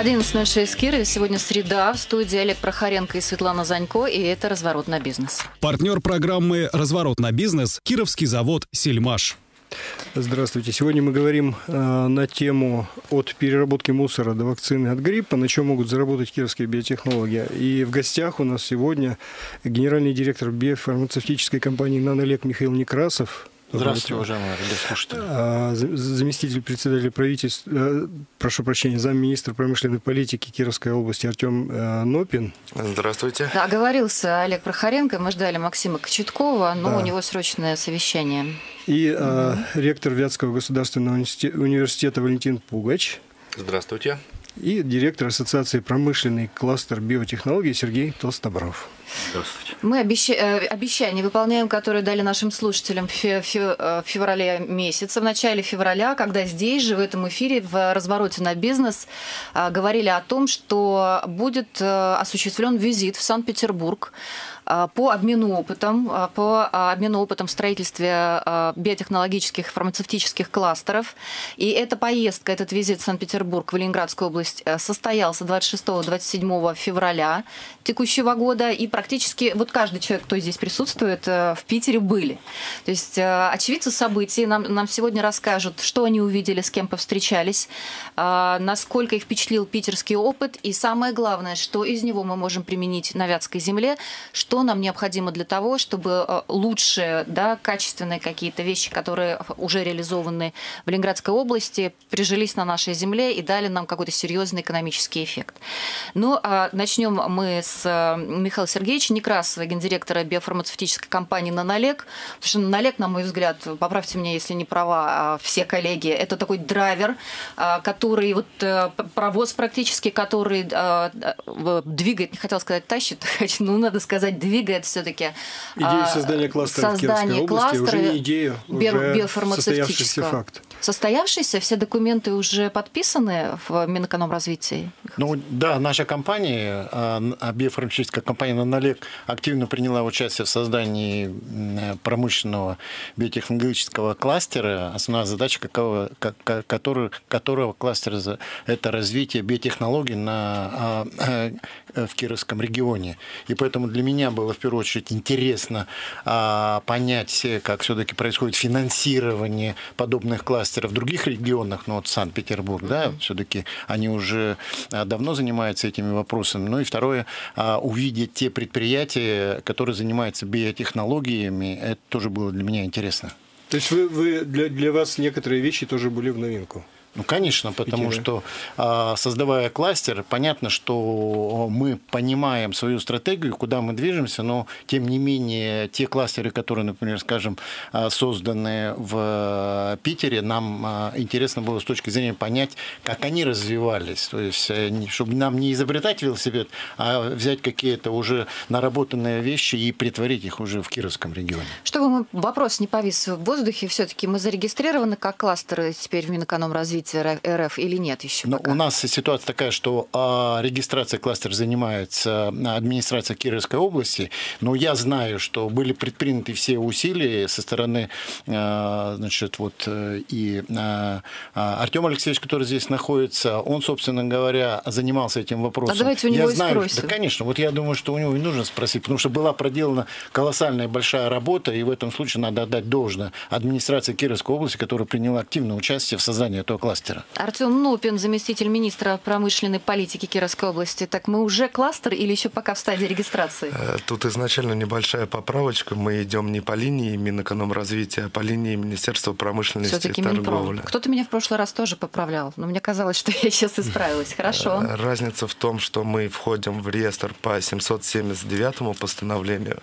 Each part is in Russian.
11.06 в Кирове. Сегодня среда. В студии Олег Прохоренко и Светлана Занько. И это «Разворот на бизнес». Партнер программы «Разворот на бизнес» – Кировский завод «Сельмаш». Здравствуйте. Сегодня мы говорим э, на тему от переработки мусора до вакцины от гриппа, на чем могут заработать кировские биотехнологии. И в гостях у нас сегодня генеральный директор биофармацевтической компании «Нанолек» Михаил Некрасов. Здравствуйте, уважаемые радиослушатели. А, заместитель председателя правительства, э, прошу прощения, замминистра промышленной политики Кировской области Артем э, Нопин. Здравствуйте. Да, оговорился Олег Прохоренко. Мы ждали Максима Кочеткова, но да. у него срочное совещание. И угу. ректор Вятского государственного университета Валентин Пугач. Здравствуйте и директор Ассоциации промышленный кластер биотехнологий Сергей Толстобров. Здравствуйте. Мы обещ... Э, обещания выполняем, которые дали нашим слушателям в э, феврале месяце, в начале февраля, когда здесь же, в этом эфире, в развороте на бизнес, э, говорили о том, что будет осуществлен визит в Санкт-Петербург по обмену опытом, по обмену опытом в строительстве биотехнологических фармацевтических кластеров. И эта поездка, этот визит в Санкт-Петербург, в Ленинградскую область, состоялся 26-27 февраля текущего года. И практически вот каждый человек, кто здесь присутствует, в Питере были. То есть очевидцы событий нам, нам сегодня расскажут, что они увидели, с кем повстречались, насколько их впечатлил питерский опыт, и самое главное, что из него мы можем применить на Вятской земле, что нам необходимо для того, чтобы э, лучшие, да, качественные какие-то вещи, которые уже реализованы в Ленинградской области, прижились на нашей земле и дали нам какой-то серьезный экономический эффект. Ну, а начнем мы с э, Михаила Сергеевича Некрасова, гендиректора биофармацевтической компании «Нанолек». Потому что «Нанолек», на мой взгляд, поправьте меня, если не права, а все коллеги, это такой драйвер, а, который вот э, провоз практически, который двигает, не хотел сказать тащит, ну, надо сказать, двигает все-таки идею создания кластера создание в области, кластера, уже не идею, уже биофармацевтического. факт. Состоявшийся, все документы уже подписаны в Минэкономразвитии? Ну да, наша компания, а, а биофармацевтическая компания «Нанолек» активно приняла участие в создании промышленного биотехнологического кластера. Основная задача какого, которого, которого кластера – это развитие биотехнологий на, а, в Кировском регионе. И поэтому для меня было в первую очередь интересно понять, как все-таки происходит финансирование подобных кластеров кластеров в других регионах, ну вот Санкт-Петербург, да, все-таки они уже а, давно занимаются этими вопросами. Ну и второе, а, увидеть те предприятия, которые занимаются биотехнологиями, это тоже было для меня интересно. То есть вы, вы для, для вас некоторые вещи тоже были в новинку? Ну, конечно, потому что а, создавая кластер, понятно, что мы понимаем свою стратегию, куда мы движемся, но тем не менее те кластеры, которые, например, скажем, а, созданы в Питере, нам а, интересно было с точки зрения понять, как они развивались. То есть, э, чтобы нам не изобретать велосипед, а взять какие-то уже наработанные вещи и притворить их уже в Кировском регионе. Чтобы вопрос не повис в воздухе, все-таки мы зарегистрированы как кластеры теперь в Минэкономразвитии развития РФ или нет еще? Но у нас ситуация такая, что а, регистрацией кластера занимается администрация Кировской области, но я знаю, что были предприняты все усилия со стороны а, значит, вот, э, и а, Артем Алексеевич, который здесь находится, он, собственно говоря, занимался этим вопросом. А давайте у него я знаю, спросим. Да, конечно. Вот я думаю, что у него и нужно спросить, потому что была проделана колоссальная большая работа, и в этом случае надо отдать должное администрации Кировской области, которая приняла активное участие в создании этого кластера кластера. Артем Нопин, заместитель министра промышленной политики Кировской области. Так мы уже кластер или еще пока в стадии регистрации? Э, тут изначально небольшая поправочка. Мы идем не по линии Минэкономразвития, а по линии Министерства промышленности Все-таки и торговли. Кто-то меня в прошлый раз тоже поправлял, но мне казалось, что я сейчас исправилась. Хорошо. Э, разница в том, что мы входим в реестр по 779 постановлению.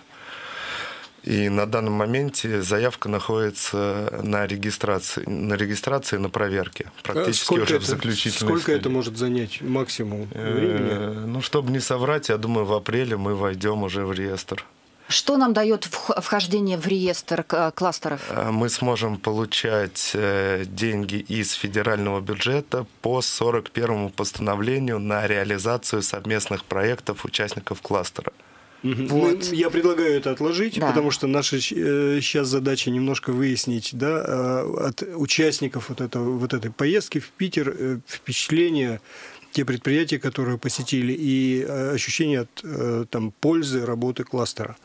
И на данном моменте заявка находится на регистрации, на регистрации, на проверке. Практически сколько уже это, в заключительной Сколько стадии. это может занять максимум э, времени? Ну, чтобы не соврать, я думаю, в апреле мы войдем уже в реестр. Что нам дает вхождение в реестр кластеров? Э, мы сможем получать э, деньги из федерального бюджета по 41 постановлению на реализацию совместных проектов участников кластера. Вот. Я предлагаю это отложить, да. потому что наша э, сейчас задача немножко выяснить да, э, от участников вот, этого, вот этой поездки в Питер э, впечатление те предприятия, которые посетили, и ощущение от там, пользы работы кластера.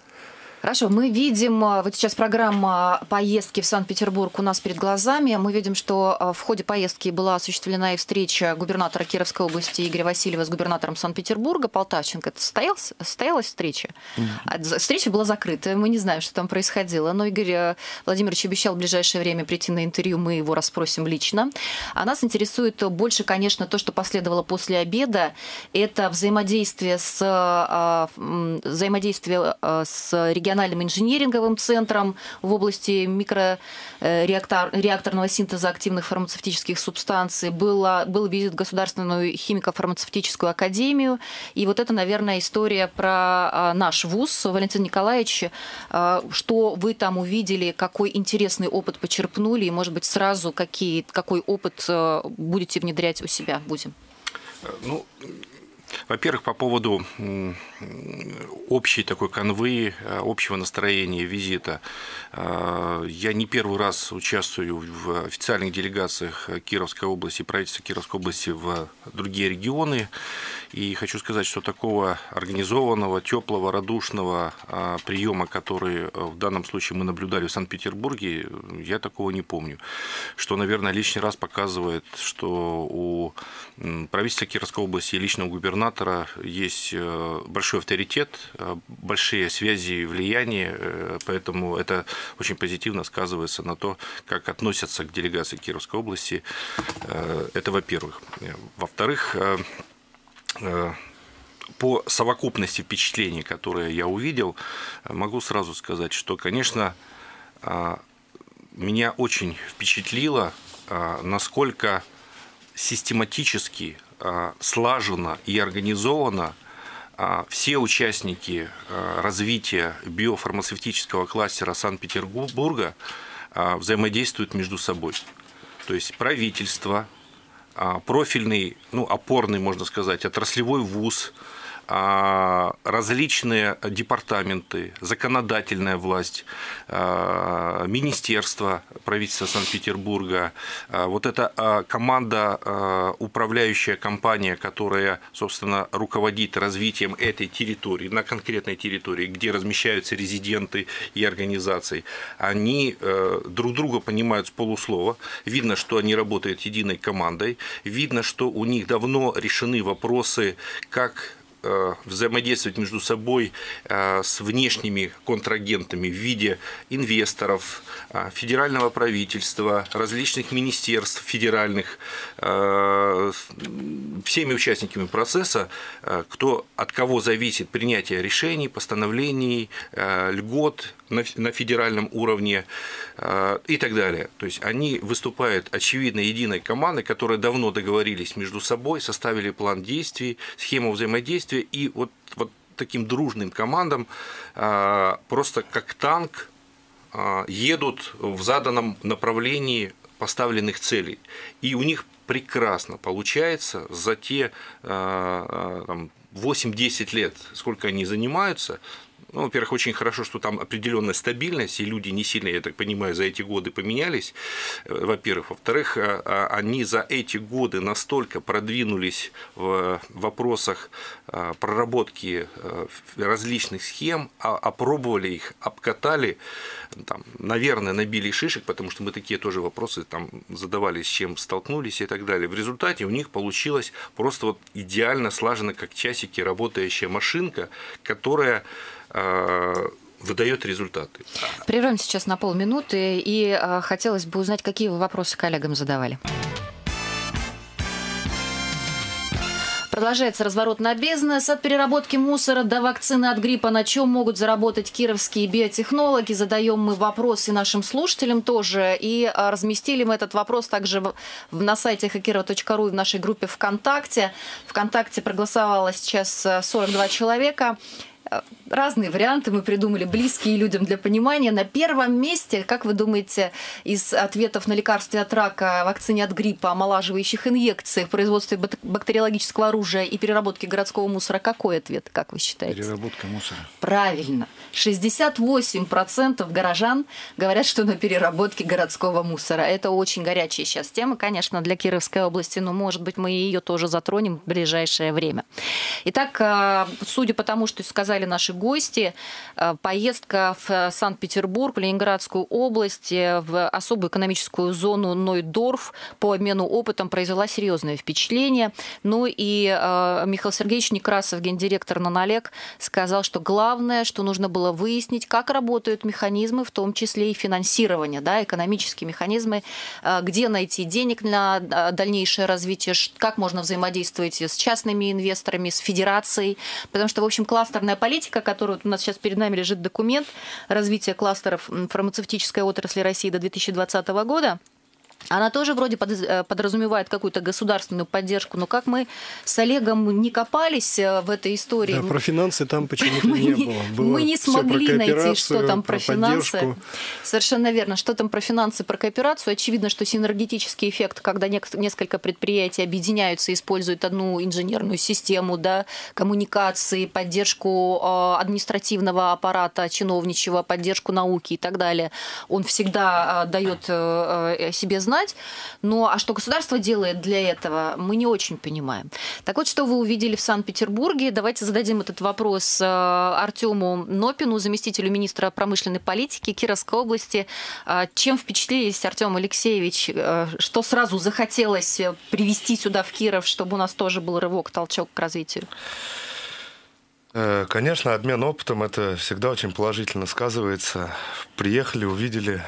Хорошо, мы видим, а, вот сейчас программа поездки в Санкт-Петербург у нас перед глазами. Мы видим, что а, в ходе поездки была осуществлена и встреча губернатора Кировской области Игоря Васильева с губернатором Санкт-Петербурга Полтавченко. Это состоялась, состоялась встреча? Mm-hmm. Встреча была закрыта, мы не знаем, что там происходило, но Игорь э, Владимирович обещал в ближайшее время прийти на интервью, мы его расспросим лично. А нас интересует больше, конечно, то, что последовало после обеда. Это взаимодействие с, а, взаимодействие с региональными региональным инжиниринговым центром в области микрореакторного синтеза активных фармацевтических субстанций, было, был визит в Государственную химико-фармацевтическую академию. И вот это, наверное, история про а, наш вуз. Валентин Николаевич, а, что вы там увидели, какой интересный опыт почерпнули, и, может быть, сразу какие, какой опыт а, будете внедрять у себя будем? Ну, во-первых, по поводу общей такой конвы, э, общего настроения визита. Э, я не первый раз участвую в официальных делегациях Кировской области, правительства Кировской области в другие регионы. И хочу сказать, что такого организованного, теплого, радушного э, приема, который в данном случае мы наблюдали в Санкт-Петербурге, я такого не помню. Что, наверное, лишний раз показывает, что у правительства Кировской области и личного губернатора есть большой авторитет, Э, большие связи и влияние, э, поэтому это очень позитивно сказывается на то, как относятся к делегации Кировской области. Э, это во-первых. Во-вторых, по совокупности впечатлений, которые я увидел, могу сразу сказать, что, конечно, меня очень впечатлило, насколько систематически, слаженно и организованно а, все участники а, развития биофармацевтического кластера Санкт-Петербурга взаимодействуют между собой. То есть правительство, профильный, ну, опорный, можно сказать, отраслевой вуз, различные департаменты, законодательная власть, а, министерство правительства Санкт-Петербурга, а, вот эта команда, управляющая компания, которая, собственно, руководит развитием этой территории, на конкретной территории, где размещаются резиденты и организации, они э, друг друга понимают с полуслова, видно, что они работают единой командой, видно, что у них давно решены вопросы, как взаимодействовать между собой э, с внешними контрагентами в виде инвесторов, э, федерального правительства, различных министерств федеральных, всеми участниками процесса, кто, от кого зависит принятие решений, постановлений, льгот на, федеральном уровне и так далее. То есть они выступают очевидно единой командой, которые давно договорились между собой, составили план действий, схему взаимодействия, действия, и вот, вот таким дружным командам а, просто как танк а, едут в заданном направлении поставленных целей. И у них прекрасно получается за те а, там, 8-10 лет, сколько они занимаются, ну, во-первых, очень хорошо, что там определенная стабильность, и люди не сильно, я так понимаю, за эти годы поменялись, э, во-первых. Во-вторых, а, а, они за эти годы настолько продвинулись в вопросах а, проработки э, различных схем, опробовали их, обкатали, там, наверное, набили шишек, потому что мы такие тоже вопросы там задавали, с чем столкнулись и так далее. В результате у них получилось просто вот идеально слаженно, как часики, работающая машинка, которая Э, выдает результаты. Прервем сейчас на полминуты, и э, хотелось бы узнать, какие вы вопросы коллегам задавали. Продолжается разворот на бизнес. От переработки мусора до вакцины от гриппа. На чем могут заработать кировские биотехнологи? Задаем мы вопросы нашим слушателям тоже. И э, разместили мы этот вопрос также на сайте hackera.ru и в нашей группе ВКонтакте. ВКонтакте проголосовало сейчас 42 человека. Разные варианты мы придумали, близкие людям для понимания. На первом месте, как вы думаете, из ответов на лекарстве от рака, вакцине от гриппа, омолаживающих инъекциях, производстве бактериологического оружия и переработке городского мусора, какой ответ, как вы считаете? Переработка мусора. Правильно. 68% горожан говорят, что на переработке городского мусора. Это очень горячая сейчас тема, конечно, для Кировской области, но, может быть, мы ее тоже затронем в ближайшее время. Итак, э, судя по тому, что сказали наши гости, э, поездка в Санкт-Петербург, в Ленинградскую область, э, в особую экономическую зону Нойдорф. По обмену опытом произвела серьезное впечатление. Ну и Михаил Сергеевич Некрасов, гендиректор Наналек, сказал, что главное, что нужно было выяснить, как работают механизмы, в том числе и финансирование, да, экономические механизмы, где найти денег на дальнейшее развитие, как можно взаимодействовать с частными инвесторами, с федерацией, потому что, в общем, кластерная политика, которую у нас сейчас перед нами лежит документ развития кластеров фармацевтической отрасли России до 2020 года, она тоже вроде э, подразумевает какую-то государственную поддержку, но как мы с Олегом не копались э, в этой истории... Да, про финансы там почему-то не было. было. Мы не смогли найти, что там про, про финансы. Поддержку. Совершенно верно. Что там про финансы, про кооперацию. Очевидно, что синергетический эффект, когда несколько предприятий объединяются используют одну инженерную систему, да, коммуникации, поддержку э, административного аппарата, чиновничьего, поддержку науки и так далее, он всегда дает себе знать знать. Но а что государство делает для этого, мы не очень понимаем. Так вот, что вы увидели в Санкт-Петербурге? Давайте зададим этот вопрос э, Артему Нопину, заместителю министра промышленной политики Кировской области. Э, чем впечатлились, Артем Алексеевич? Э, что сразу захотелось привести сюда в Киров, чтобы у нас тоже был рывок, толчок к развитию? Конечно, обмен опытом это всегда очень положительно сказывается. Приехали, увидели,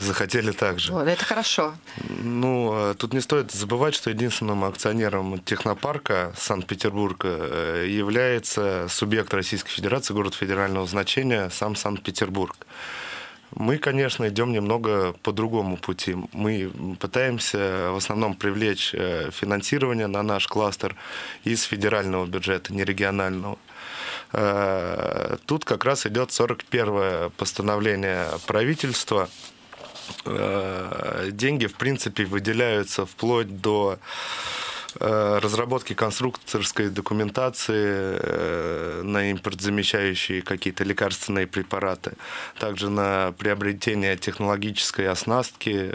захотели также. Вот, это хорошо. Ну, а тут не стоит забывать, что единственным акционером технопарка Санкт-Петербурга э, является субъект Российской Федерации, город федерального значения, сам Санкт-Петербург. Мы, конечно, идем немного по другому пути. Мы пытаемся в основном привлечь э, финансирование на наш кластер из федерального бюджета, не регионального. Э, тут как раз идет 41 постановление правительства деньги, в принципе, выделяются вплоть до э, разработки конструкторской документации э, на импортзамещающие какие-то лекарственные препараты, также на приобретение технологической оснастки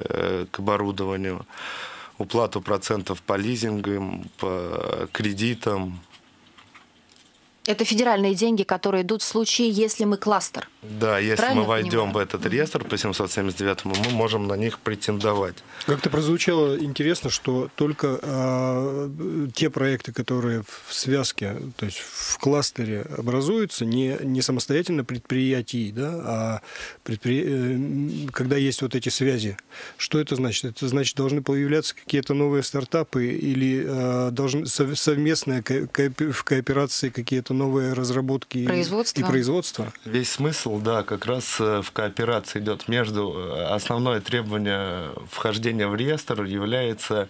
к оборудованию, уплату процентов по лизингам, по кредитам, это федеральные деньги, которые идут в случае, если мы кластер. Да, если Правильно мы войдем понимаю? в этот реестр по 779, мы можем на них претендовать. Как-то прозвучало интересно, что только э, те проекты, которые в связке, то есть в кластере образуются, не, не самостоятельно предприятий, да, а предпри... Э, когда есть вот эти связи. Что это значит? Это значит, должны появляться какие-то новые стартапы или э, должны совместные в кооперации какие-то новые разработки производство. и производство. Весь смысл, да, как раз э, в кооперации идет между э, основное требование вхождения в реестр является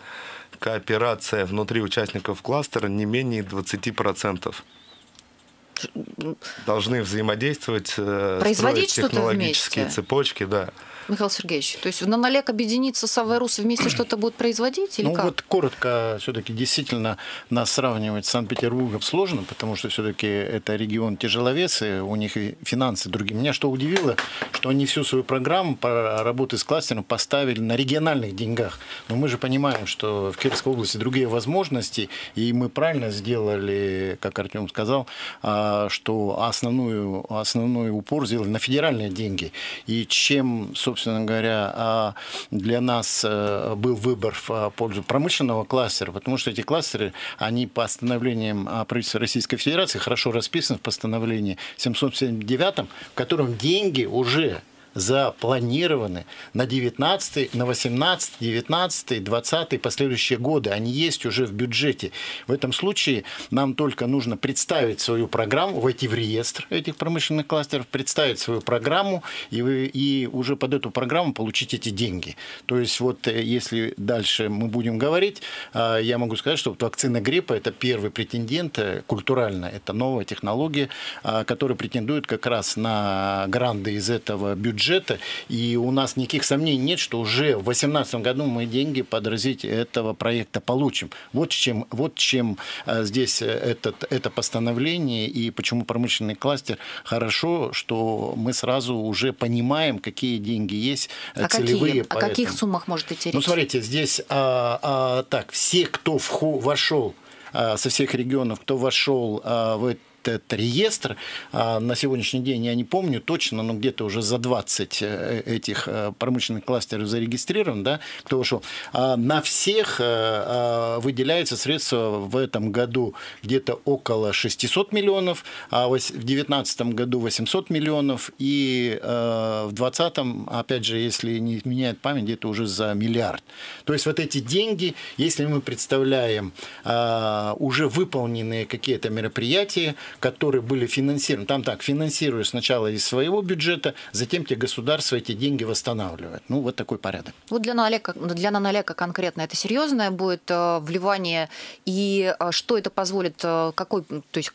кооперация внутри участников кластера не менее 20% должны взаимодействовать, э, Производить строить технологические вместе. цепочки, да. Михаил Сергеевич, то есть Нанолек объединиться с Аверус вместе что-то будет производить или ну, как? вот коротко, все-таки действительно нас сравнивать с Санкт-Петербургом сложно, потому что все-таки это регион тяжеловес, и у них и финансы другие. Меня что удивило, что они всю свою программу по работе с кластером поставили на региональных деньгах. Но мы же понимаем, что в Кировской области другие возможности, и мы правильно сделали, как Артем сказал, а, что основную, основной упор сделали на федеральные деньги. И чем, собственно, собственно говоря, а для нас э, был выбор в пользу промышленного кластера, потому что эти кластеры, они по постановлениям правительства Российской Федерации хорошо расписаны в постановлении 779, в котором деньги уже запланированы на 19, на 18, 19, 20 последующие годы. Они есть уже в бюджете. В этом случае нам только нужно представить свою программу, войти в реестр этих промышленных кластеров, представить свою программу и, вы, и уже под эту программу получить эти деньги. То есть вот э, если дальше мы будем говорить, а, я могу сказать, что вот вакцина гриппа – это первый претендент э, культурально. Это новая технология, которая претендует как раз на гранды из этого бюджета. И у нас никаких сомнений нет, что уже в 2018 году мы деньги под развитие этого проекта получим. Вот чем, вот чем э, здесь этот, это постановление и почему промышленный кластер хорошо, что мы сразу уже понимаем, какие деньги есть а целевые. Какие? О каких суммах может идти ну, речь? Ну, смотрите, здесь а, а, так, все, кто вошел а, со всех регионов, кто вошел а, в этот реестр. А, на сегодняшний день я не помню точно, но где-то уже за 20 э, этих э, промышленных кластеров зарегистрирован, да, кто вошел. А на всех э, выделяются средства в этом году где-то около 600 миллионов, а в 2019 году 800 миллионов, и в 2020, опять же, если не меняет память, где-то уже за миллиард. То есть вот эти деньги, если мы представляем уже выполненные какие-то мероприятия, которые были финансированы. Там так, финансируя сначала из своего бюджета, затем те государства эти деньги восстанавливают. Ну, вот такой порядок. Вот для Нанолека, для Нанолека конкретно это серьезное будет э, вливание, и э, что это позволит, э, какой, то есть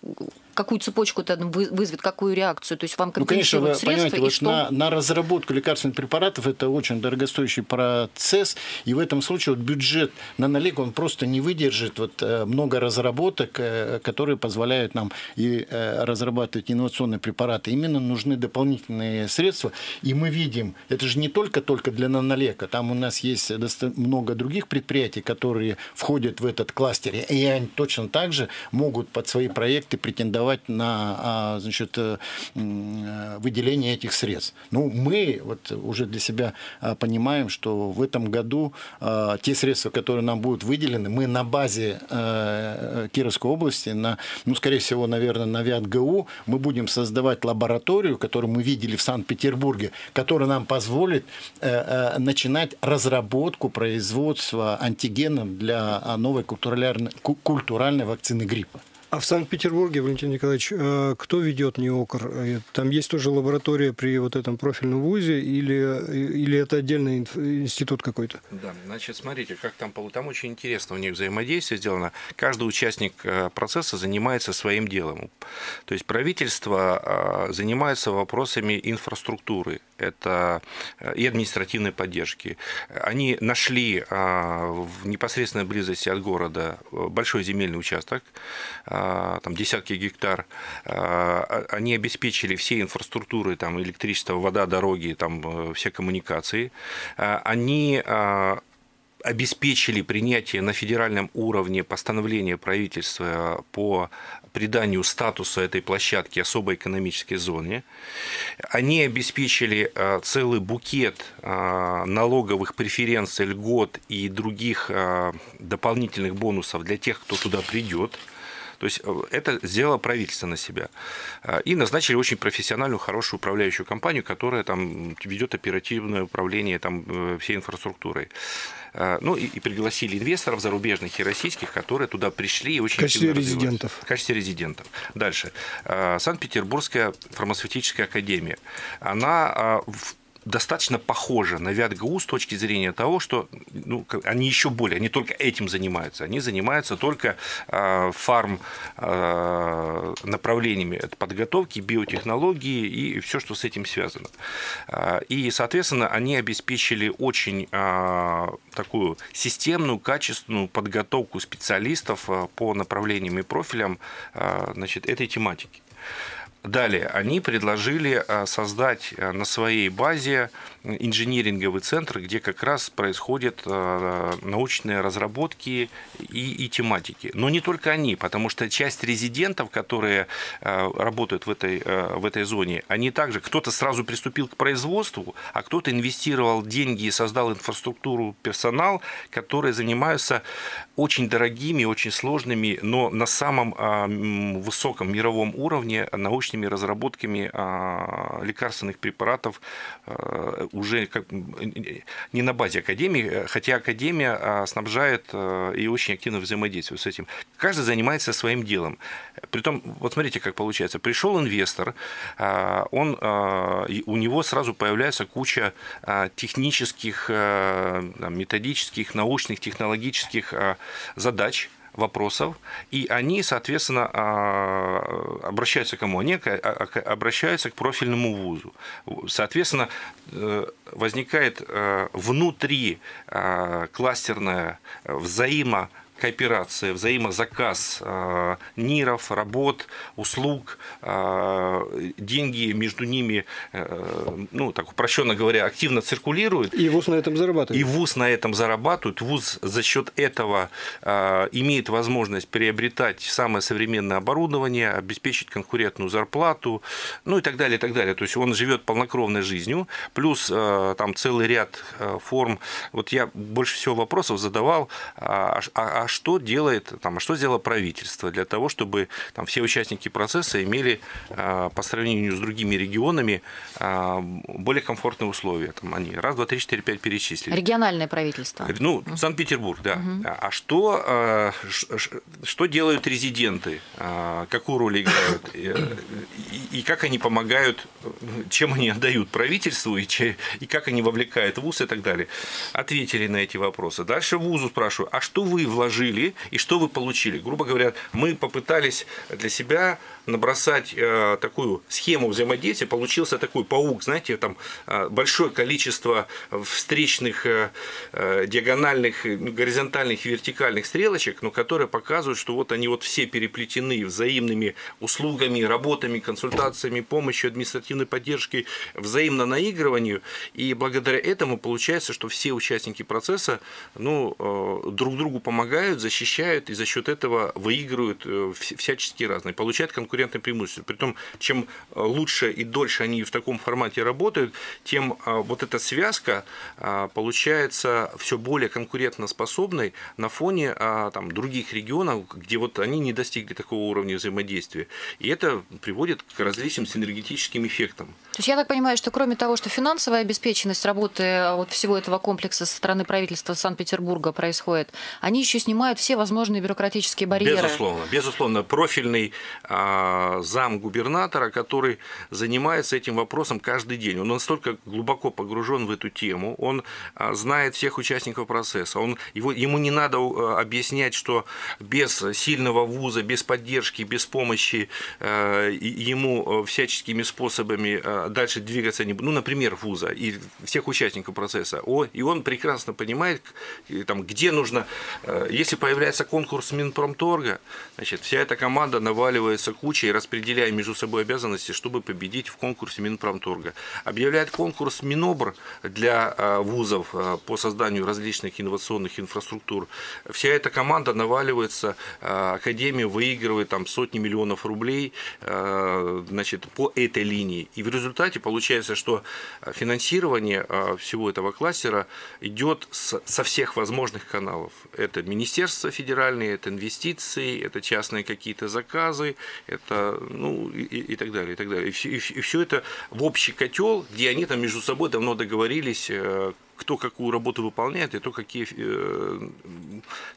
какую цепочку это вызовет, какую реакцию? То есть вам ну, конечно, вы понимаете, вот что? На, на разработку лекарственных препаратов это очень дорогостоящий процесс, и в этом случае вот бюджет на налег он просто не выдержит вот э, много разработок, э, которые позволяют нам и э, разрабатывать инновационные препараты. Именно нужны дополнительные средства, и мы видим, это же не только только для нанолека, там у нас есть много других предприятий, которые входят в этот кластер, и они точно так же могут под свои проекты претендовать претендовать на а, значит, э, выделение этих средств. Ну, мы вот уже для себя а, понимаем, что в этом году а, те средства, которые нам будут выделены, мы на базе э, Кировской области, на, ну, скорее всего, наверное, на ВИАТ-ГУ, мы будем создавать лабораторию, которую мы видели в Санкт-Петербурге, которая нам позволит э, начинать разработку производства антигенов для новой культуральной, культуральной вакцины гриппа. А в Санкт-Петербурге, Валентин Николаевич, э, кто ведет НИОКР? Э, там есть тоже лаборатория при вот этом профильном вузе или, или это отдельный институт какой-то? Да, значит, смотрите, как там, там очень интересно у них взаимодействие сделано. Каждый участник э, процесса занимается своим делом. То есть правительство занимается вопросами инфраструктуры, это и административной поддержки. Они нашли в непосредственной близости от города большой земельный участок, там десятки гектар, а, они обеспечили все инфраструктуры, там электричество, вода, дороги, там э, все коммуникации. А, они обеспечили принятие на федеральном уровне постановления правительства по приданию статуса этой площадки особой экономической зоне. Они обеспечили целый букет налоговых преференций, льгот и других дополнительных бонусов для тех, кто туда придет. То есть э, это сделало правительство на себя. Э, и назначили очень профессиональную, хорошую управляющую компанию, которая там ведет оперативное управление там, э, всей инфраструктурой. Ну и, и пригласили инвесторов зарубежных и российских, которые туда пришли и очень В качестве резидентов. В качестве резидентов. Дальше. Санкт-Петербургская фармацевтическая академия. Она в достаточно похожа на ВятГУ с точки зрения того, что ну, они еще более, они только этим занимаются. Они занимаются только э, фарм э, направлениями это подготовки, биотехнологии и все, что с этим связано. А, и, соответственно, они обеспечили очень э, такую системную, качественную подготовку специалистов по направлениям и профилям э, значит, этой тематики. Далее, они предложили а, создать а, на своей базе инжиниринговый центр, где как раз происходят а, научные разработки и, и тематики. Но не только они, потому что часть резидентов, которые работают в этой, в этой зоне, они также, кто-то сразу приступил к производству, а кто-то инвестировал деньги и создал инфраструктуру, персонал, которые занимаются очень дорогими, очень сложными, но на самом высоком мировом уровне научными научными разработками лекарственных препаратов уже не на базе Академии, хотя Академия снабжает и очень активно взаимодействует с этим. Каждый занимается своим делом. Притом, вот смотрите, как получается. Пришел инвестор, он, у него сразу появляется куча технических, методических, научных, технологических задач, вопросов, и они, соответственно, а, обращаются к кому? Они обращаются к профильному вузу. Соответственно, э, возникает э, внутри а, кластерная взаимо кооперация, взаимозаказ э, НИРов, работ, услуг, э, деньги между ними, э, ну, так упрощенно говоря, активно циркулируют. И ВУЗ на этом зарабатывает. И ВУЗ на этом зарабатывает. ВУЗ за счет этого имеет возможность приобретать самое современное оборудование, обеспечить конкурентную зарплату, ну и так далее, и так далее. То есть он живет полнокровной жизнью, плюс там целый ряд форм. Вот я больше всего вопросов задавал, а, а, а что делает, там, а что сделало правительство для того, чтобы там, все участники процесса имели а, по сравнению с другими регионами а, более комфортные условия. Там они раз, два, три, четыре, пять перечислили. Региональное правительство. Ну, Санкт-Петербург, да. Угу. А что, что делают резиденты? Какую роль играют? И как они помогают, чем они отдают правительству, и как они вовлекают ВУЗ и так далее? Ответили на эти вопросы. Дальше ВУЗу спрашиваю, а что вы вложили и что вы получили? Грубо говоря, мы попытались для себя набросать э, такую схему взаимодействия, получился такой паук, знаете, там э, большое количество встречных э, диагональных, горизонтальных и вертикальных стрелочек, но которые показывают, что вот они вот все переплетены взаимными услугами, работами, консультациями, помощью, административной поддержкой, взаимно наигрыванию, и благодаря этому получается, что все участники процесса ну, друг другу помогают, защищают, и за счет этого выигрывают всячески разные, получают конкурентное преимущество. Притом, чем э, лучше и дольше они в таком формате работают, тем э, вот эта связка э, получается все более конкурентоспособной на фоне там, других регионов, где вот они не достигли такого уровня взаимодействия. И это приводит к различным синергетическим эффектам. Есть я так понимаю, что кроме того, что финансовая обеспеченность работы вот всего этого комплекса со стороны правительства Санкт-Петербурга происходит, они еще снимают все возможные бюрократические барьеры. Безусловно, безусловно. Профильный зам губернатора, который занимается этим вопросом каждый день. Он настолько глубоко погружен в эту тему, он а, знает всех участников процесса, он, его, ему не надо а, объяснять, что без сильного вуза, без поддержки, без помощи а, ему всяческими способами дальше двигаться не. Ну, например, вуза и всех участников процесса. И он прекрасно понимает, там, где нужно, если появляется конкурс Минпромторга, значит, вся эта команда наваливается кучей, распределяя между собой обязанности, чтобы победить в конкурсе Минпромторга. Объявляет конкурс Минобр для а, вузов а, по созданию различных инновационных инфраструктур. Вся эта команда наваливается, Академия выигрывает там сотни миллионов рублей значит, по этой линии. И в результате получается, что финансирование всего этого кластера идет со всех возможных каналов. Это министерство федеральные, это инвестиции, это частные какие-то заказы, это, ну, и, и так далее, и так далее. И все, и все это в общий котел, где они там между собой давно договорились, э, кто какую работу выполняет и то, какие э,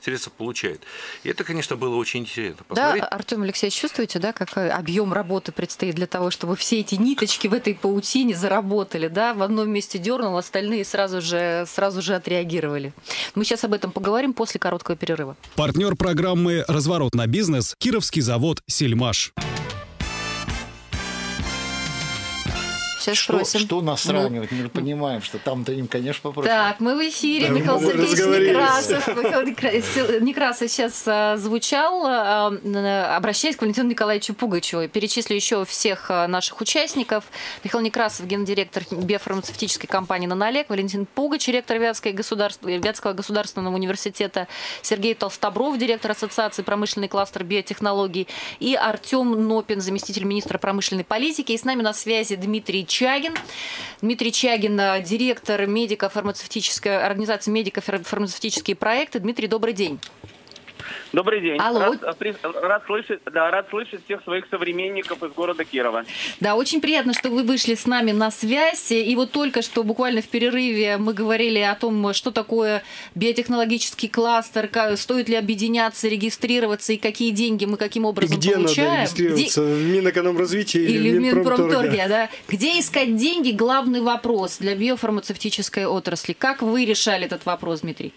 средства получает. И это, конечно, было очень интересно. Посмотреть. Да, Артем Алексеевич, чувствуете, да, какой объем работы предстоит для того, чтобы все эти ниточки в этой паутине заработали, да, в одном месте дернул, остальные сразу же, сразу же отреагировали. Мы сейчас об этом поговорим после короткого перерыва. Партнер программы «Разворот на бизнес» – Кировский завод «Сельмаш». Сейчас что, спросим. Что нас ну, сравнивать? Мы понимаем, что там-то им, конечно, попроще. Так, мы в эфире. Да, Михаил Сергеевич Некрасов. Михаил Некрасов сейчас а, звучал, а, обращаясь к Валентину Николаевичу Пугачеву. Перечислю еще всех а, наших участников. Михаил Некрасов, гендиректор биофармацевтической компании «Нанолек», Валентин Пугач, ректор государств... Вятского государственного университета, Сергей Толстобров, директор Ассоциации промышленный кластер биотехнологий, и Артем Нопин, заместитель министра промышленной политики. И с нами на связи Дмитрий Чагин. Дмитрий Чагин, э, директор медико-фармацевтической организации медико-фармацевтические проекты. Дмитрий, добрый день. Добрый день. Алло. Рад, при- рад слышать, да, рад слышать всех своих современников из города Кирова. Да, очень приятно, что вы вышли с нами на связь. И вот только что буквально в перерыве мы говорили о том, что такое биотехнологический кластер, ка- стоит ли объединяться, регистрироваться и какие деньги мы каким И образом где надо получаем. регистрироваться? В Минэкономразвитии или, Или в Минпромторге, Минпромторге? да. Где искать деньги? Главный вопрос для биофармацевтической отрасли. Как вы решали этот вопрос, Дмитрий?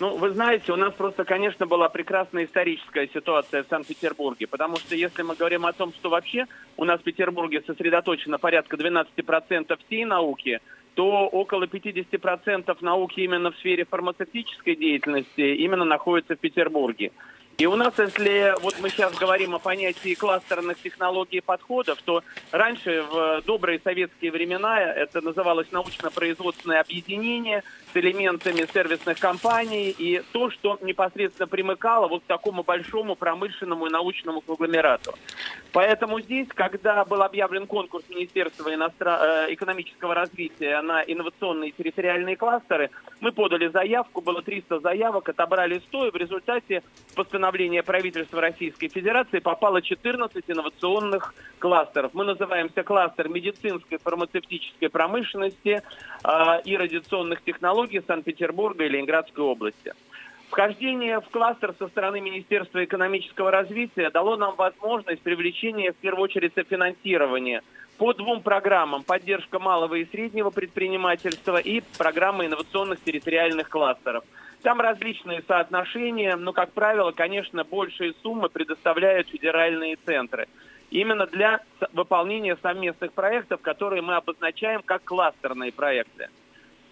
Ну, вы знаете, у нас просто, конечно, была прекрасная историческая ситуация в Санкт-Петербурге, потому что если мы говорим о том, что вообще у нас в Петербурге сосредоточено порядка 12% всей науки, то около 50% науки именно в сфере фармацевтической деятельности именно находится в Петербурге. И у нас, если вот мы сейчас говорим о понятии кластерных технологий и подходов, то раньше, в добрые советские времена, это называлось научно-производственное объединение элементами сервисных компаний и то, что непосредственно примыкало вот к такому большому промышленному и научному конгломерату. Поэтому здесь, когда был объявлен конкурс Министерства иностра- э, экономического развития на инновационные территориальные кластеры, мы подали заявку, было 300 заявок, отобрали 100, и в результате постановления правительства Российской Федерации попало 14 инновационных кластеров. Мы называемся кластер медицинской фармацевтической промышленности э, и радиационных технологий Санкт-Петербурга и Ленинградской области. Вхождение в кластер со стороны Министерства экономического развития дало нам возможность привлечения, в первую очередь, софинансирования по двум программам. Поддержка малого и среднего предпринимательства и программа инновационных территориальных кластеров. Там различные соотношения, но, как правило, конечно, большие суммы предоставляют федеральные центры. Именно для выполнения совместных проектов, которые мы обозначаем как кластерные проекты.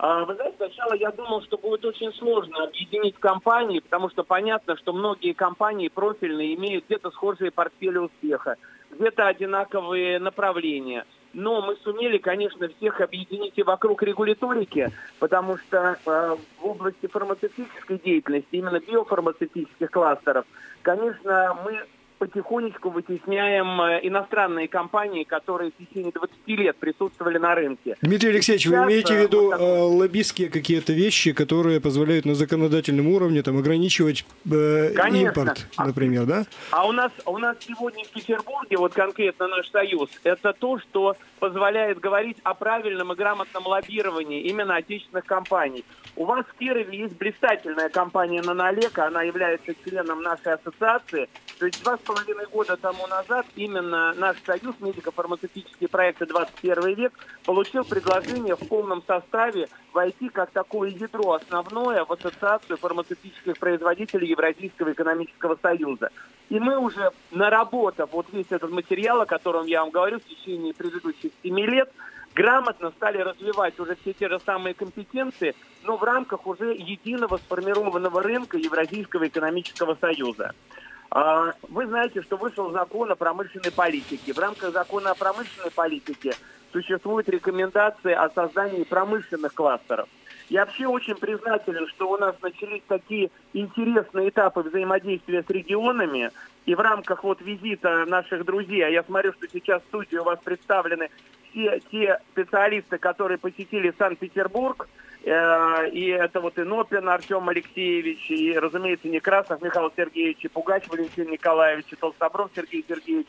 А, Вы знаете, сначала я думал, что будет очень сложно объединить компании, потому что понятно, что многие компании профильные имеют где-то схожие портфели успеха, где-то одинаковые направления. Но мы сумели, конечно, всех объединить и вокруг регуляторики, потому что э, в области фармацевтической деятельности, именно биофармацевтических кластеров, конечно, мы потихонечку вытесняем э, иностранные компании, которые в течение 20 лет присутствовали на рынке. Дмитрий Алексеевич, вы Сейчас, имеете в э, виду вот такой- э, лоббистские какие-то вещи, которые позволяют на законодательном уровне там, ограничивать э, Конечно. импорт, например, да? А у нас, у нас сегодня в Петербурге, вот конкретно наш союз, это то, что позволяет говорить о правильном и грамотном лоббировании именно отечественных компаний. У вас в Кирове есть блистательная компания «Нанолека», она является членом нашей ассоциации. То есть два с половиной года тому назад именно наш союз медико-фармацевтические проекты 21 век получил предложение в полном составе войти как такое ядро основное в ассоциацию фармацевтических производителей Евразийского экономического союза. И мы уже, наработав вот весь этот материал, о котором я вам говорю в течение предыдущих семи лет, грамотно стали развивать уже все те же самые компетенции, но в рамках уже единого сформированного рынка Евразийского экономического союза. А, Вы знаете, что вышел закон о промышленной политике. В рамках закона о промышленной политике существует рекомендация о создании промышленных кластеров. Я вообще очень признателен, что у нас начались такие интересные этапы взаимодействия с регионами. И в рамках вот визита наших друзей, а я смотрю, что сейчас в студии у вас представлены все те специалисты, которые посетили Санкт-Петербург, и это вот и Нопин Артем Алексеевич, и, разумеется, Некрасов Михаил Сергеевич, и Пугач Валентин Николаевич, и Толстобров Сергей Сергеевич.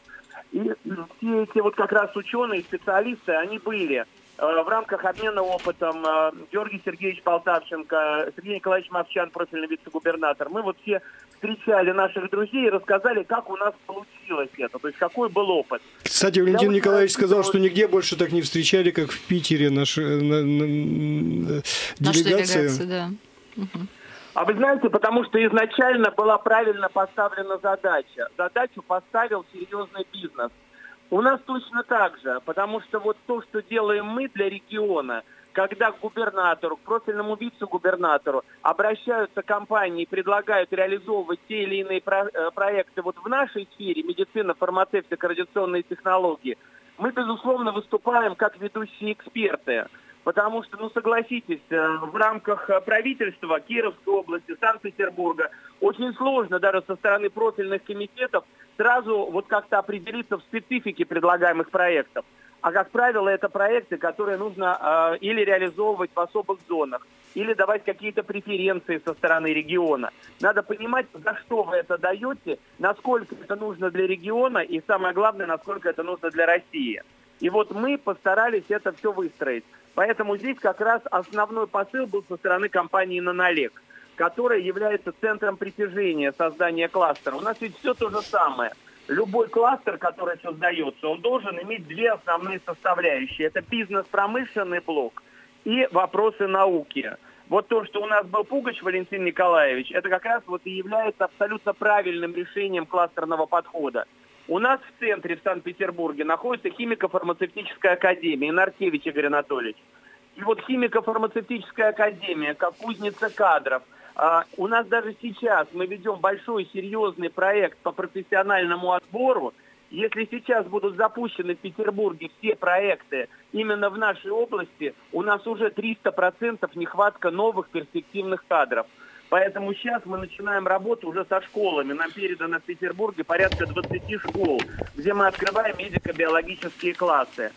И все эти вот как раз ученые, специалисты, они были э, в рамках обмена опытом э, Георгий Сергеевич Полтавченко, Сергей Николаевич Мовчан, профильный вице-губернатор. Мы вот все встречали наших друзей и рассказали, как у нас получилось это, то есть какой был опыт. Кстати, Валентин вот Николаевич рассчитывал- сказал, что нигде больше так не встречали, как в Питере наши э, на- на- Наша делегации. делегация, да. А вы знаете, потому что изначально была правильно поставлена задача. Задачу поставил серьезный бизнес. У нас точно так же, потому что вот то, что делаем мы для региона, когда к губернатору, к профильному вице-губернатору обращаются компании и предлагают реализовывать те или иные про- э, проекты вот в нашей сфере, медицина, фармацевтика, радиационные технологии, мы, безусловно, выступаем как ведущие эксперты. Потому что, ну согласитесь, э, в рамках э, правительства Кировской области, Санкт-Петербурга очень сложно даже со стороны профильных комитетов сразу вот как-то определиться в специфике предлагаемых проектов. А, как правило, это проекты, которые нужно э, или реализовывать в особых зонах, или давать какие-то преференции со стороны региона. Надо понимать, за что вы это даете, насколько это нужно для региона и, самое главное, насколько это нужно для России. И вот мы постарались это все выстроить. Поэтому здесь как раз основной посыл был со стороны компании «Нанолек», которая является центром притяжения создания кластера. У нас ведь все то же самое. Любой кластер, который создается, он должен иметь две основные составляющие. Это бизнес-промышленный блок и вопросы науки. Вот то, что у нас был Пугач Валентин Николаевич, это как раз вот и является абсолютно правильным решением кластерного подхода. У нас в центре, в Санкт-Петербурге, находится химико-фармацевтическая академия, Наркевич Игорь Анатольевич. И вот химико-фармацевтическая академия, как кузница кадров, у нас даже сейчас мы ведем большой серьезный проект по профессиональному отбору. Если сейчас будут запущены в Петербурге все проекты именно в нашей области, у нас уже 300% нехватка новых перспективных кадров. Поэтому сейчас мы начинаем работу уже со школами. Нам передано в Петербурге порядка 20 школ, где мы открываем медико-биологические классы.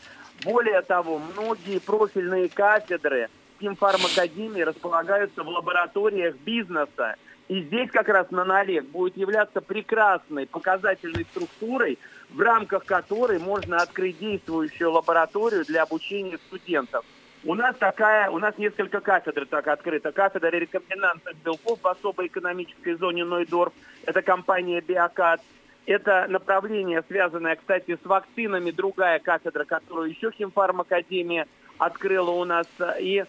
Более того, многие профильные кафедры Химфармакадемии располагаются в лабораториях бизнеса. И здесь как раз Нанолег будет являться прекрасной показательной структурой, в рамках которой можно открыть действующую лабораторию для обучения студентов. У нас такая, у нас несколько кафедр так открыто. Кафедра рекомбинантных белков в особой экономической зоне Нойдорф. Это компания Биокат. Это направление, связанное, кстати, с вакцинами, другая кафедра, которую еще Химфармакадемия открыла у нас. И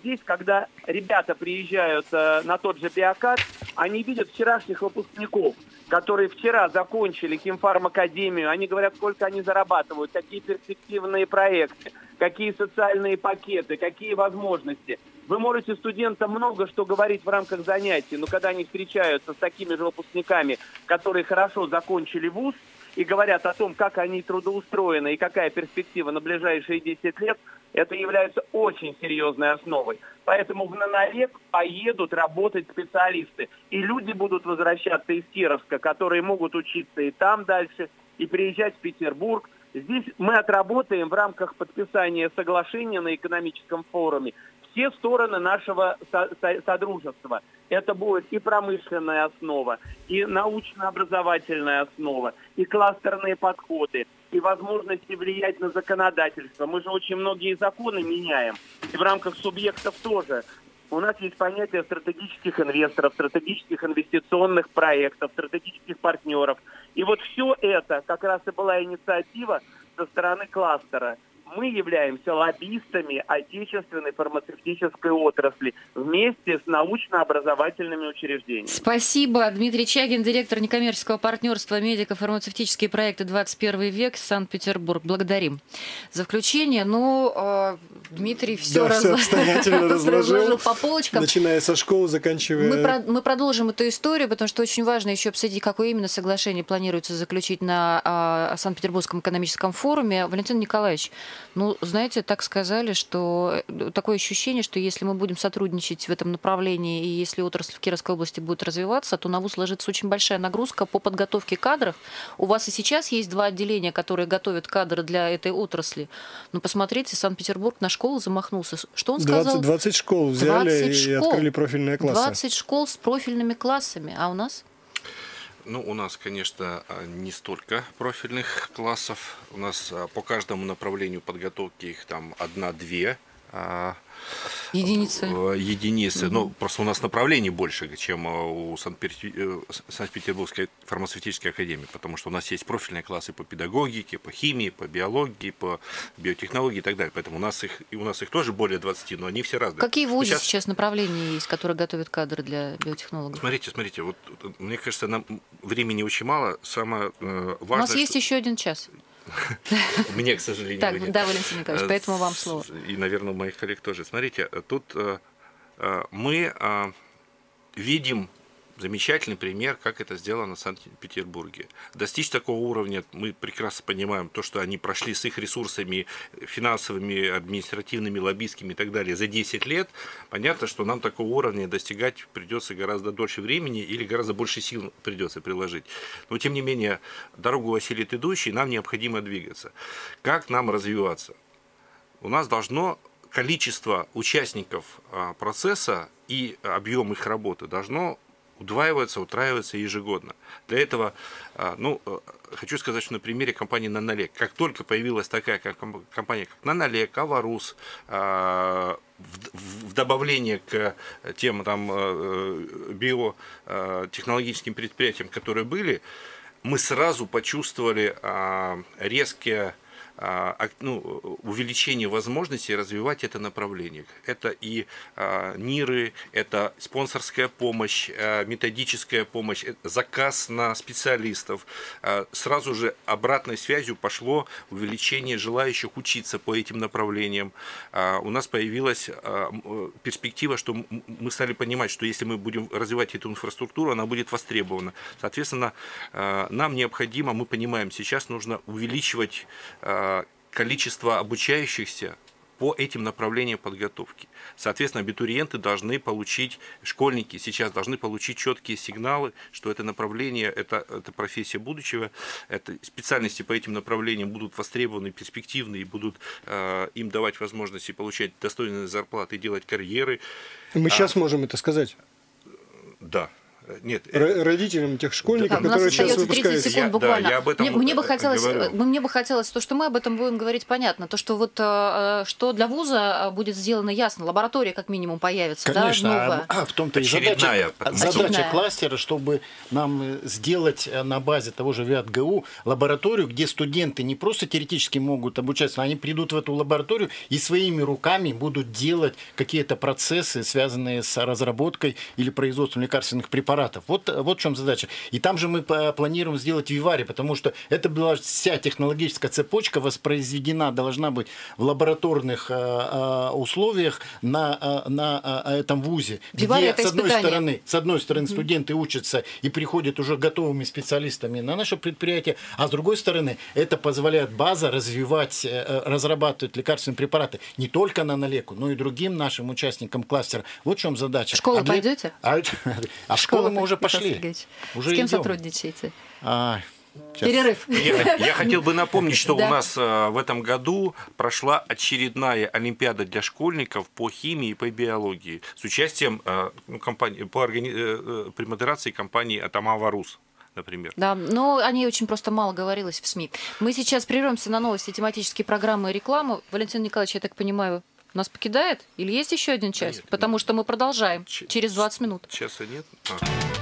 здесь, когда ребята приезжают а, на тот же Биокат, они видят вчерашних выпускников, которые вчера закончили Химфармакадемию. Они говорят, сколько они зарабатывают, какие перспективные проекты какие социальные пакеты, какие возможности. Вы можете студентам много что говорить в рамках занятий, но когда они встречаются с такими же выпускниками, которые хорошо закончили вуз, и говорят о том, как они трудоустроены и какая перспектива на ближайшие 10 лет, это является очень серьезной основой. Поэтому в Нанолек поедут работать специалисты. И люди будут возвращаться из Кировска, которые могут учиться и там дальше, и приезжать в Петербург, Здесь мы отработаем в рамках подписания соглашения на экономическом форуме все стороны нашего содружества. Это будет и промышленная основа, и научно-образовательная основа, и кластерные подходы, и возможности влиять на законодательство. Мы же очень многие законы меняем, и в рамках субъектов тоже. У нас есть понятие стратегических инвесторов, стратегических инвестиционных проектов, стратегических партнеров. И вот все это как раз и была инициатива со стороны кластера – мы являемся лоббистами отечественной фармацевтической отрасли вместе с научно-образовательными учреждениями. Спасибо. Дмитрий Чагин, директор некоммерческого партнерства «Медико-фармацевтические проекты 21 век», Санкт-Петербург. Благодарим за включение. Ну, э, Дмитрий все, да, раз... все обстоятельно разложил, по полочкам. Начиная со школы, заканчивая... Мы, про... мы продолжим эту историю, потому что очень важно еще обсудить, какое именно соглашение планируется заключить на э, Санкт-Петербургском экономическом форуме. Валентин Николаевич, ну, знаете, так сказали, что э, такое ощущение, что если мы будем сотрудничать в этом направлении, и если отрасль в Кировской области будет развиваться, то на ВУЗ ложится очень большая нагрузка по подготовке кадров. У вас и сейчас есть два отделения, которые готовят кадры для этой отрасли. Но посмотрите, Санкт-Петербург на школу замахнулся. Что он сказал? 20, 20 школ взяли 20 и школ. открыли профильные классы. 20 школ с профильными классами. А у нас? Ну, у нас, конечно, не столько профильных классов. У нас по каждому направлению подготовки их там одна-две. Единицы. Единицы. Угу. Ну, просто у нас направлений больше, чем э, у э, Санкт-Петербургской фармацевтической академии, потому что у нас есть профильные классы по педагогике, по химии, по биологии, по биотехнологии и так далее. Поэтому у нас их, и у нас их тоже более 20, но они все разные. Какие в ВУЗе сейчас... сейчас направления есть, которые готовят кадры для биотехнологов? Смотрите, смотрите, вот мне кажется, нам времени очень мало. Самое важное... Э, у нас есть еще один час. Мне, к сожалению, так. Да, Валентин Николаевич, поэтому вам слово. И, наверное, у моих коллег тоже. Смотрите, тут э, э, мы э, видим замечательный пример, как это сделано в Санкт-Петербурге. Достичь такого уровня, мы прекрасно понимаем, то, что они прошли с их ресурсами финансовыми, административными, лоббистскими и так далее за 10 лет, понятно, что нам такого уровня достигать придется гораздо дольше времени или гораздо больше сил придется приложить. Но, тем не менее, дорогу осилит идущий, нам необходимо двигаться. Как нам развиваться? У нас должно количество участников а, процесса и объем их работы должно удваиваться, утраиваться ежегодно. Для этого, а, ну, э, хочу сказать, что на примере компании «Нанолек», как только появилась такая компания, как «Нанолек», «Аварус», а, в добавление к тем там, э, биотехнологическим предприятиям, которые были, мы сразу почувствовали резкие а, ну, увеличение возможностей развивать это направление. Это и а, НИРы, это спонсорская помощь, а, методическая помощь, э, заказ на специалистов. Сразу же обратной связью пошло увеличение желающих учиться по этим направлениям. У нас появилась перспектива, что мы стали понимать, что если мы будем развивать эту инфраструктуру, она будет востребована. Соответственно, нам необходимо, мы понимаем, сейчас нужно увеличивать количество обучающихся по этим направлениям подготовки. Соответственно, абитуриенты должны получить, школьники сейчас должны получить четкие сигналы, что это направление, это, это профессия будущего, это специальности по этим направлениям будут востребованы, перспективны и будут э, им давать возможности получать достойные зарплаты делать карьеры. Мы а, сейчас можем это сказать. Да. Нет, Р- родителям тех школьников, да, которые сейчас выпускаются. 30 секунд буквально. Я, да, я об этом мне, мне бы хотелось, говорю. мне бы хотелось то, что мы об этом будем говорить, понятно. То, что вот э, что для вуза будет сделано ясно, лаборатория как минимум появится, Конечно, да, новая. А, в том-то и задача, задача кластера, чтобы нам сделать э, на базе того же ВИАТ-ГУ лабораторию, где студенты не просто теоретически могут обучаться, они придут в эту лабораторию и своими руками будут делать какие-то процессы, связанные с разработкой или производством лекарственных препаратов аппаратов. Вот, вот в чем задача. И там же мы планируем сделать Вивари, потому что это была вся технологическая цепочка воспроизведена, должна быть в лабораторных э, э, условиях на, э, на этом вузе. Вивари где, с одной стороны, с одной стороны, студенты учатся и приходят уже готовыми специалистами на наше предприятие, а с другой стороны, это позволяет база развивать, разрабатывать лекарственные препараты не только на налеку, но и другим нашим участникам кластера. Вот в чем задача. В школу а для... пойдете? А, а в школу мы уже пошли. Уже С кем идем. сотрудничаете? А, Сейчас. Перерыв. Я, я хотел бы напомнить, что да. у нас а, в этом году прошла очередная Олимпиада для школьников по химии и по биологии с участием а, ну, компании, по органи... Э, э, при модерации компании Атамава Рус например. Да, но о ней очень просто мало говорилось в СМИ. Мы сейчас прервемся на новости, тематические программы и рекламу. Валентин Николаевич, я так понимаю, нас покидает? Или есть еще один час? Нет, Потому нет. что мы продолжаем Ч- через 20 минут. Часа нет. А.